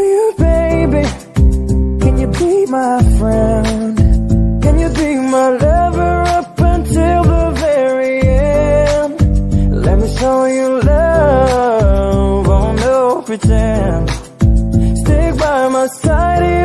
you, baby? Can you be my friend? Can you be my lover up until the very end? Let me show you love, oh no pretend Stick by my side